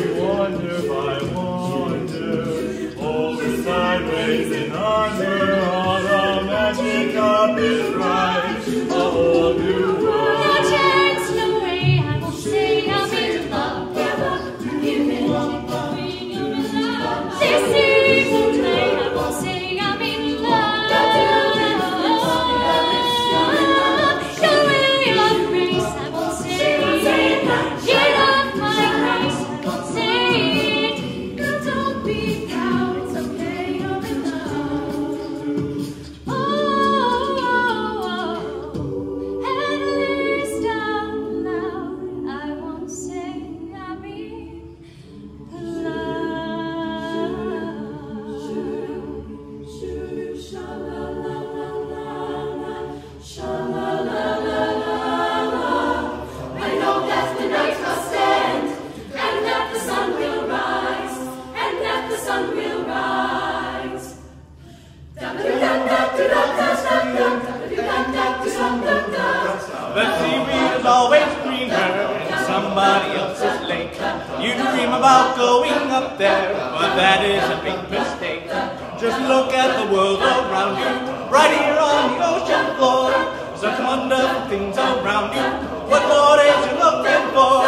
we wander by wander, over sideways and under, all the magic of his ride. You dream about going up there, but that is a big mistake. Just look at the world around you, right here on the ocean floor. Such wonderful things around you. What more is you looking for?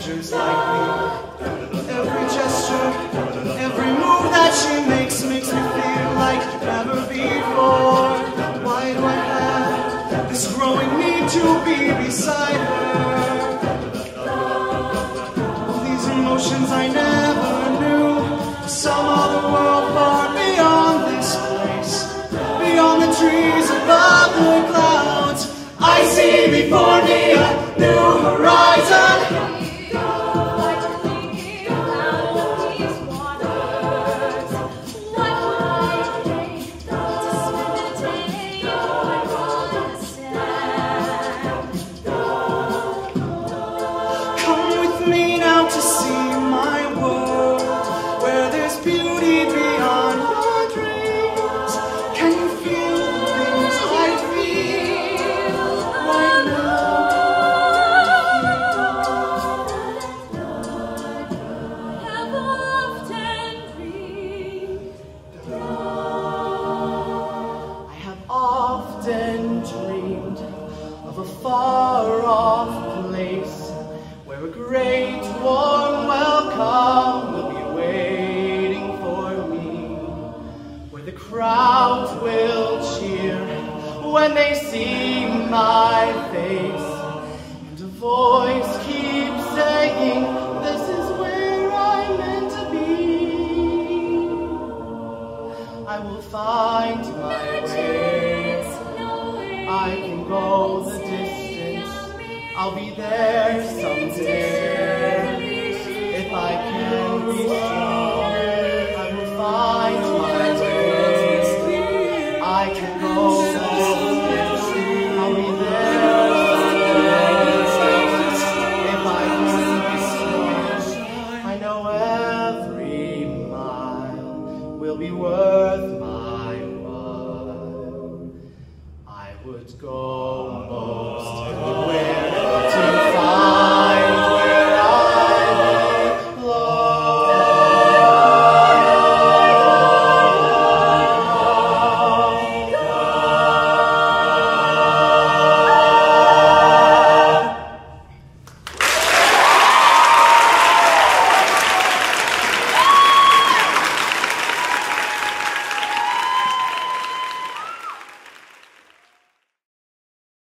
strangers like me. Every gesture, every move that she makes makes me feel like never before. Why do I have this growing need to be beside her? All these emotions I never knew. Some other world far beyond this place, beyond the trees above the clouds. I see before me. I'll be there someday